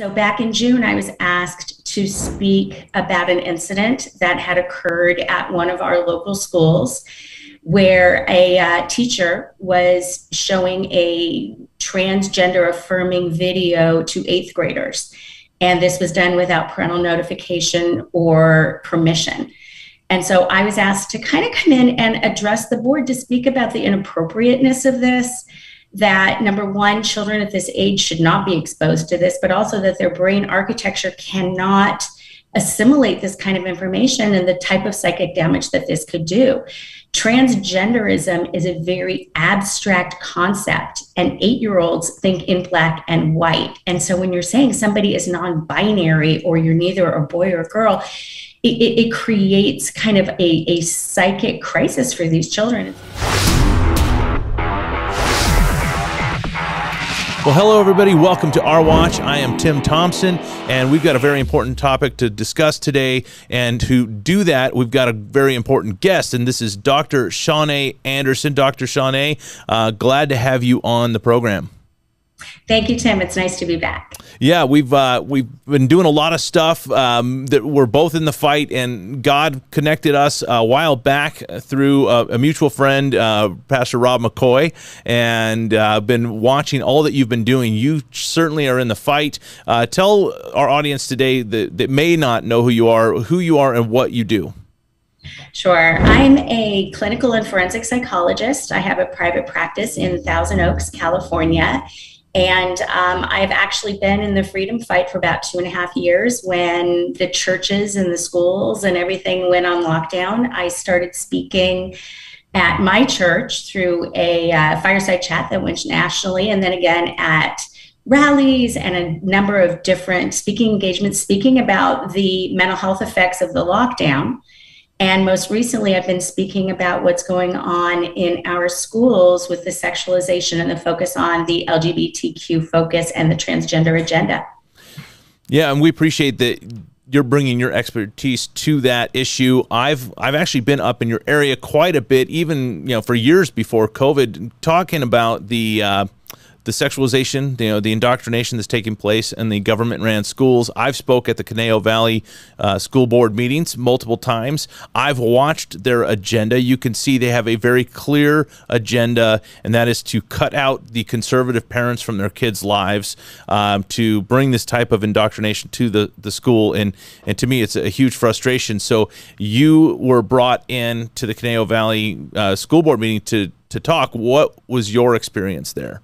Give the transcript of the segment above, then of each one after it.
So, back in June, I was asked to speak about an incident that had occurred at one of our local schools where a uh, teacher was showing a transgender affirming video to eighth graders. And this was done without parental notification or permission. And so I was asked to kind of come in and address the board to speak about the inappropriateness of this. That number one, children at this age should not be exposed to this, but also that their brain architecture cannot assimilate this kind of information and the type of psychic damage that this could do. Transgenderism is a very abstract concept, and eight year olds think in black and white. And so when you're saying somebody is non binary or you're neither a boy or a girl, it, it, it creates kind of a, a psychic crisis for these children. Well, hello, everybody. Welcome to Our Watch. I am Tim Thompson, and we've got a very important topic to discuss today. And to do that, we've got a very important guest, and this is Dr. Shannae Anderson. Dr. Shannae, uh, glad to have you on the program. Thank you, Tim. It's nice to be back. Yeah, we've uh, we've been doing a lot of stuff um, that we're both in the fight, and God connected us a while back through a, a mutual friend, uh, Pastor Rob McCoy, and uh, been watching all that you've been doing. You certainly are in the fight. Uh, tell our audience today that, that may not know who you are, who you are, and what you do. Sure. I'm a clinical and forensic psychologist. I have a private practice in Thousand Oaks, California. And um, I've actually been in the freedom fight for about two and a half years when the churches and the schools and everything went on lockdown. I started speaking at my church through a uh, fireside chat that went nationally, and then again at rallies and a number of different speaking engagements, speaking about the mental health effects of the lockdown and most recently, I've been speaking about what's going on in our schools with the sexualization and the focus on the LGBTQ focus and the transgender agenda. Yeah, and we appreciate that you're bringing your expertise to that issue. I've I've actually been up in your area quite a bit, even you know for years before COVID, talking about the. Uh, the sexualization, you know, the indoctrination that's taking place in the government-ran schools. I've spoke at the Conejo Valley uh, school board meetings multiple times. I've watched their agenda. You can see they have a very clear agenda, and that is to cut out the conservative parents from their kids' lives, um, to bring this type of indoctrination to the, the school. And, and to me, it's a huge frustration. So you were brought in to the Conejo Valley uh, school board meeting to, to talk. What was your experience there?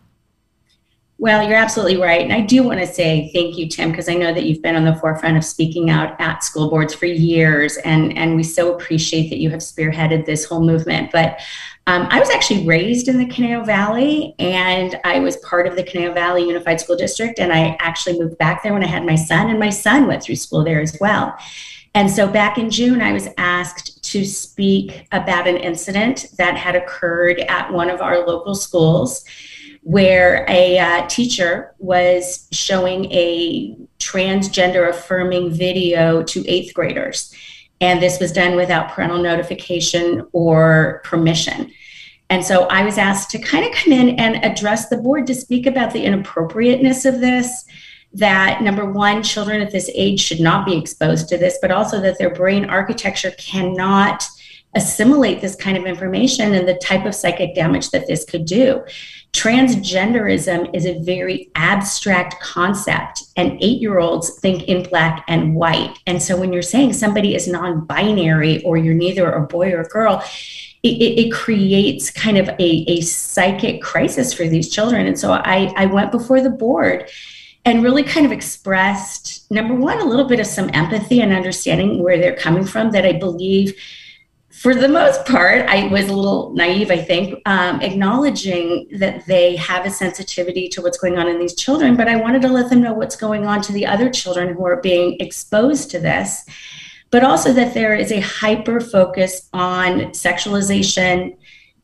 Well, you're absolutely right. And I do want to say thank you, Tim, because I know that you've been on the forefront of speaking out at school boards for years. And, and we so appreciate that you have spearheaded this whole movement. But um, I was actually raised in the Conejo Valley and I was part of the Conejo Valley Unified School District. And I actually moved back there when I had my son, and my son went through school there as well. And so back in June, I was asked to speak about an incident that had occurred at one of our local schools where a uh, teacher was showing a transgender affirming video to eighth graders. And this was done without parental notification or permission. And so I was asked to kind of come in and address the board to speak about the inappropriateness of this. That number one, children at this age should not be exposed to this, but also that their brain architecture cannot assimilate this kind of information and the type of psychic damage that this could do. Transgenderism is a very abstract concept, and eight year olds think in black and white. And so when you're saying somebody is non binary or you're neither a boy or a girl, it, it, creates kind of a, a psychic crisis for these children. And so I, I went before the board and really kind of expressed number one, a little bit of some empathy and understanding where they're coming from that I believe for the most part, I was a little naive, I think, um, acknowledging that they have a sensitivity to what's going on in these children, but I wanted to let them know what's going on to the other children who are being exposed to this, but also that there is a hyper focus on sexualization,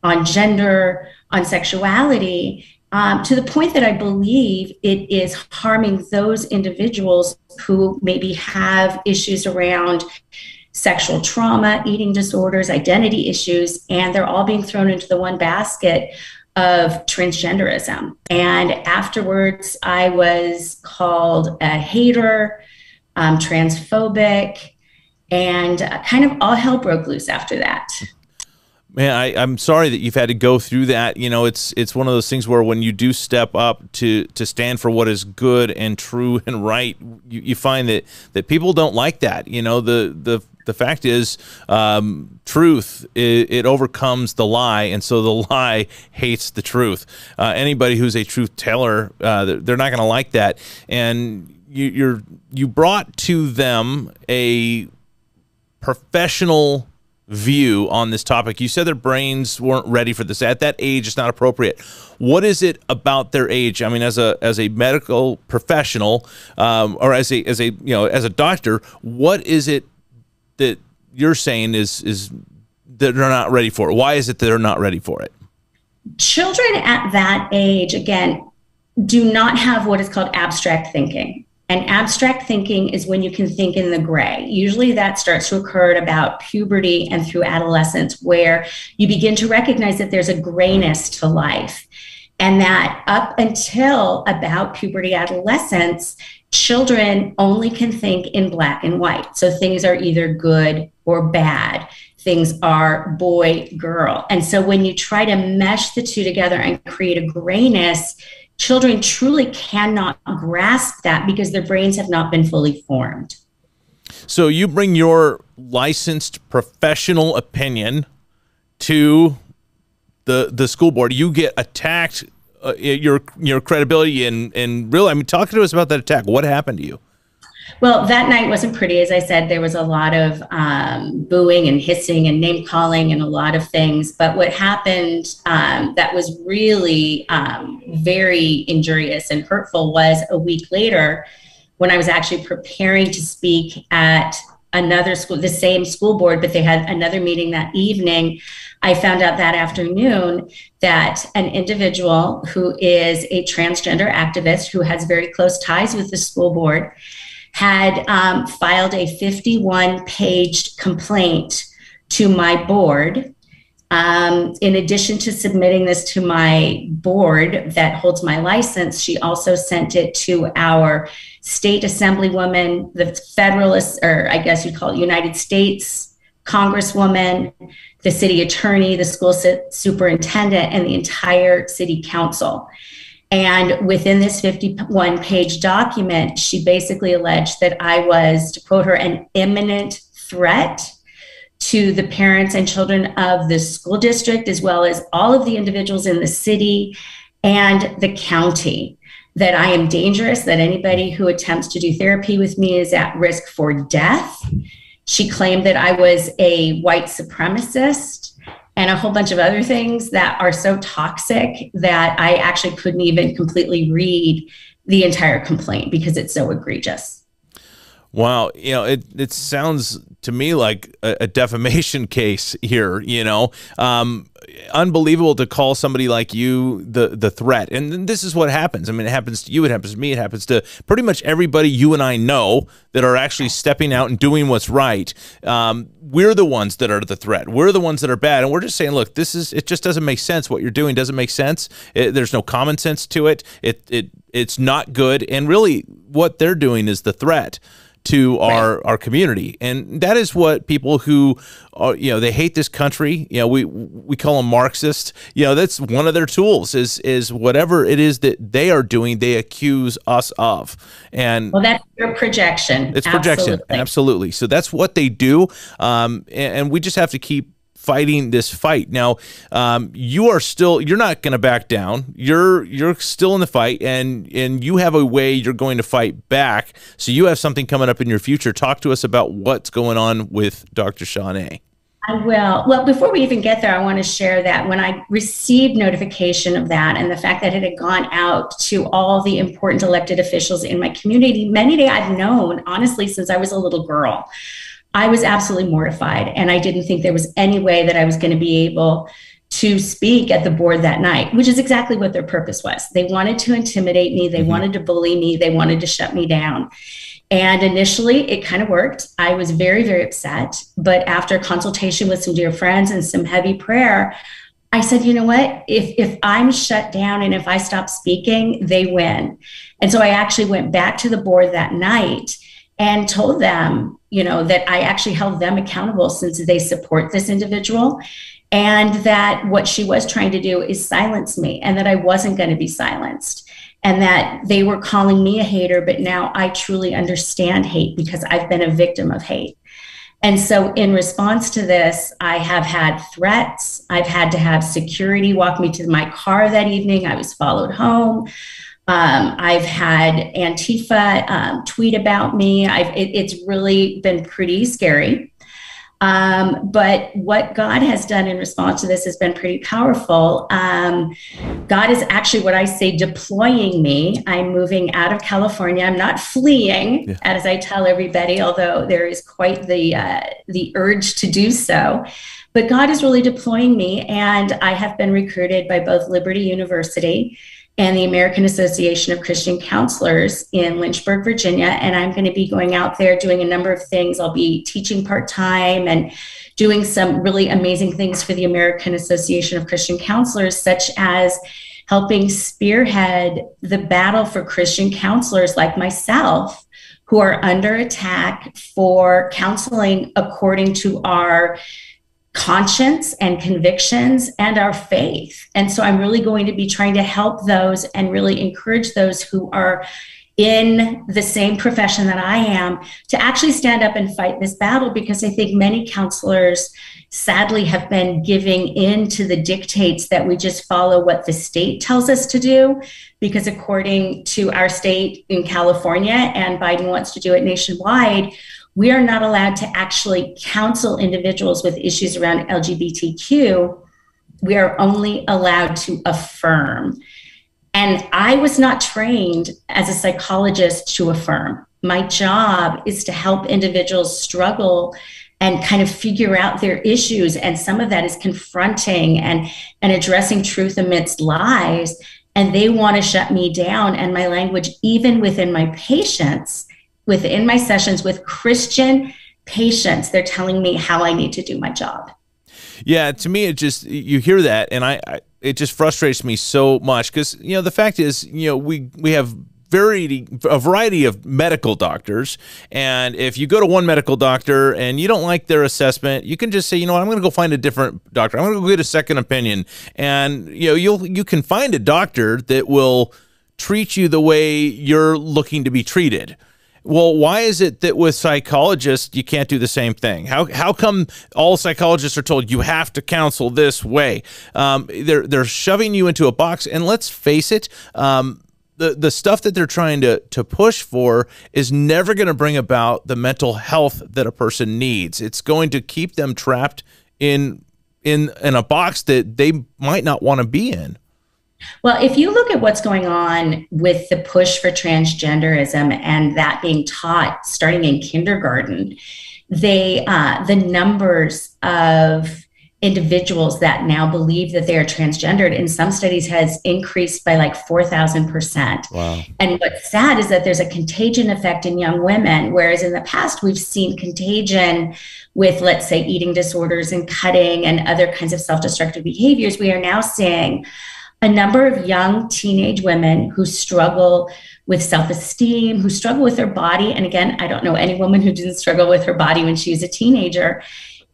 on gender, on sexuality. Um, to the point that I believe it is harming those individuals who maybe have issues around sexual trauma, eating disorders, identity issues, and they're all being thrown into the one basket of transgenderism. And afterwards, I was called a hater, um, transphobic, and kind of all hell broke loose after that. Man, I, I'm sorry that you've had to go through that. You know, it's it's one of those things where when you do step up to to stand for what is good and true and right, you, you find that that people don't like that. You know, the the the fact is, um, truth it, it, overcomes the lie, and so the lie hates the truth. Uh, anybody who's a truth teller, uh, they're not going to like that. And you, you're you brought to them a professional view on this topic. You said their brains weren't ready for this at that age. It's not appropriate. What is it about their age? I mean, as a as a medical professional, um, or as a as a you know as a doctor, what is it that you're saying is is that they're not ready for it? Why is it that they're not ready for it? Children at that age, again, do not have what is called abstract thinking. And abstract thinking is when you can think in the gray. Usually that starts to occur at about puberty and through adolescence, where you begin to recognize that there's a grayness to life. And that up until about puberty, adolescence, children only can think in black and white. So things are either good or bad. Things are boy, girl. And so when you try to mesh the two together and create a grayness, children truly cannot grasp that because their brains have not been fully formed. So you bring your licensed professional opinion to the the school board. You get attacked. Uh, your your credibility and and really, I mean, talk to us about that attack. What happened to you? Well, that night wasn't pretty. As I said, there was a lot of um, booing and hissing and name calling and a lot of things. But what happened um, that was really um, very injurious and hurtful was a week later when I was actually preparing to speak at another school, the same school board, but they had another meeting that evening. I found out that afternoon that an individual who is a transgender activist who has very close ties with the school board had um, filed a 51 page complaint to my board. Um, in addition to submitting this to my board that holds my license, she also sent it to our state assemblywoman, the federalist, or I guess you'd call it United States congresswoman, the city attorney, the school superintendent, and the entire city council. And within this 51 page document, she basically alleged that I was, to quote her, an imminent threat to the parents and children of the school district, as well as all of the individuals in the city and the county. That I am dangerous, that anybody who attempts to do therapy with me is at risk for death. She claimed that I was a white supremacist and a whole bunch of other things that are so toxic that I actually couldn't even completely read the entire complaint because it's so egregious. Wow, you know, it it sounds to me like a, a defamation case here. You know, um, unbelievable to call somebody like you the the threat. And this is what happens. I mean, it happens to you. It happens to me. It happens to pretty much everybody you and I know that are actually stepping out and doing what's right. Um, we're the ones that are the threat. We're the ones that are bad, and we're just saying, look, this is it. Just doesn't make sense. What you're doing doesn't make sense. It, there's no common sense to it. It it it's not good. And really, what they're doing is the threat to our right. our community. And that is what people who are you know they hate this country you know we we call them marxist you know that's one of their tools is is whatever it is that they are doing they accuse us of. And well that's your projection. It's projection. Absolutely, absolutely. so that's what they do. Um, and, and we just have to keep fighting this fight. Now, um, you are still you're not going to back down. You're you're still in the fight, and and you have a way you're going to fight back. So you have something coming up in your future. Talk to us about what's going on with Dr. Shannae. I will. Well, before we even get there, I want to share that when I received notification of that and the fact that it had gone out to all the important elected officials in my community, many that I've known, honestly, since I was a little girl. I was absolutely mortified. And I didn't think there was any way that I was going to be able to speak at the board that night, which is exactly what their purpose was. They wanted to intimidate me, they mm-hmm. wanted to bully me, they wanted to shut me down. And initially, it kind of worked. I was very, very upset. But after consultation with some dear friends and some heavy prayer, I said, you know what? If if I'm shut down and if I stop speaking, they win. And so I actually went back to the board that night and told them, you know, that I actually held them accountable since they support this individual and that what she was trying to do is silence me and that I wasn't going to be silenced and that they were calling me a hater but now I truly understand hate because I've been a victim of hate. And so, in response to this, I have had threats. I've had to have security walk me to my car that evening. I was followed home. Um, I've had Antifa um, tweet about me. I've, it, it's really been pretty scary. Um, but what God has done in response to this has been pretty powerful. Um, God is actually what I say deploying me. I'm moving out of California. I'm not fleeing, yeah. as I tell everybody, although there is quite the uh, the urge to do so. But God is really deploying me, and I have been recruited by both Liberty University and the American Association of Christian Counselors in Lynchburg, Virginia. And I'm going to be going out there doing a number of things. I'll be teaching part time and doing some really amazing things for the American Association of Christian Counselors, such as helping spearhead the battle for Christian counselors like myself who are under attack for counseling according to our conscience and convictions and our faith. And so I'm really going to be trying to help those and really encourage those who are in the same profession that I am to actually stand up and fight this battle because I think many counselors sadly have been giving in to the dictates that we just follow what the state tells us to do because according to our state in California and Biden wants to do it nationwide we are not allowed to actually counsel individuals with issues around LGBTQ. We are only allowed to affirm. And I was not trained as a psychologist to affirm. My job is to help individuals struggle and kind of figure out their issues. And some of that is confronting and, and addressing truth amidst lies. And they want to shut me down and my language, even within my patients within my sessions with Christian patients. They're telling me how I need to do my job. Yeah, to me, it just you hear that, and I, I it just frustrates me so much because you know the fact is, you know, we we have variety a variety of medical doctors and if you go to one medical doctor and you don't like their assessment you can just say you know what, i'm going to go find a different doctor i'm going to go get a second opinion and you know you'll you can find a doctor that will treat you the way you're looking to be treated well, why is it that with psychologists you can't do the same thing? How how come all psychologists are told you have to counsel this way? Um, they're they're shoving you into a box, and let's face it. Um, the, the stuff that they're trying to, to push for is never going to bring about the mental health that a person needs. It's going to keep them trapped in in in a box that they might not want to be in. Well, if you look at what's going on with the push for transgenderism and that being taught starting in kindergarten, they uh, the numbers of individuals that now believe that they are transgendered in some studies has increased by like 4,000%. Wow. And what's sad is that there's a contagion effect in young women, whereas in the past we've seen contagion with, let's say, eating disorders and cutting and other kinds of self destructive behaviors. We are now seeing a number of young teenage women who struggle with self esteem, who struggle with their body. And again, I don't know any woman who didn't struggle with her body when she was a teenager.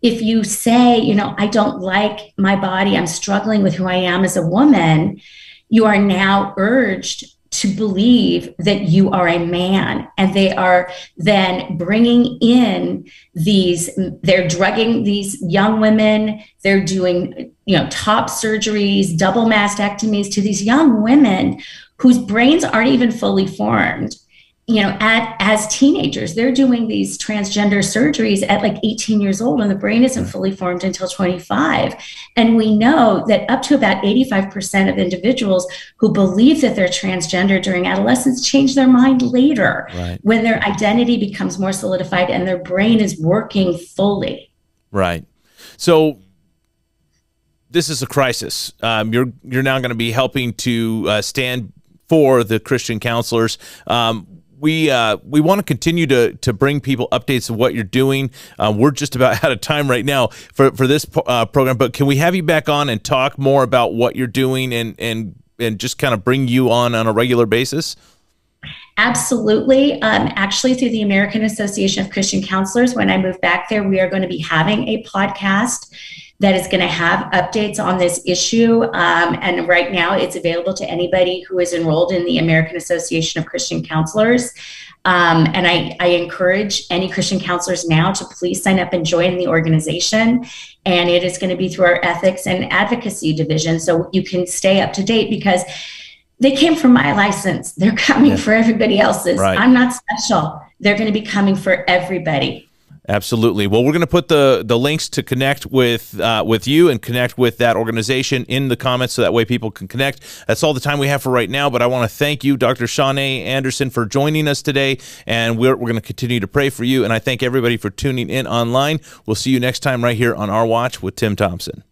If you say, you know, I don't like my body, I'm struggling with who I am as a woman, you are now urged to believe that you are a man and they are then bringing in these they're drugging these young women they're doing you know top surgeries double mastectomies to these young women whose brains aren't even fully formed you know, at as teenagers, they're doing these transgender surgeries at like 18 years old, and the brain isn't fully formed until 25. And we know that up to about 85% of individuals who believe that they're transgender during adolescence change their mind later right. when their identity becomes more solidified and their brain is working fully. Right. So this is a crisis. Um, you're you're now going to be helping to uh, stand for the Christian counselors. Um, we uh, we want to continue to to bring people updates of what you're doing. Uh, we're just about out of time right now for for this uh, program, but can we have you back on and talk more about what you're doing and and and just kind of bring you on on a regular basis? Absolutely. Um, actually, through the American Association of Christian Counselors, when I move back there, we are going to be having a podcast that is going to have updates on this issue. Um, and right now, it's available to anybody who is enrolled in the American Association of Christian Counselors. Um, and I, I, encourage any Christian counselors now to please sign up and join the organization. And it is going to be through our ethics and advocacy division. So you can stay up to date because they came for my license. They're coming yeah. for everybody else's. Right. I'm not special. They're going to be coming for everybody. Absolutely. Well, we're going to put the the links to connect with uh, with you and connect with that organization in the comments, so that way people can connect. That's all the time we have for right now. But I want to thank you, Dr. Shannae Anderson, for joining us today, and we're we're going to continue to pray for you. And I thank everybody for tuning in online. We'll see you next time right here on Our Watch with Tim Thompson.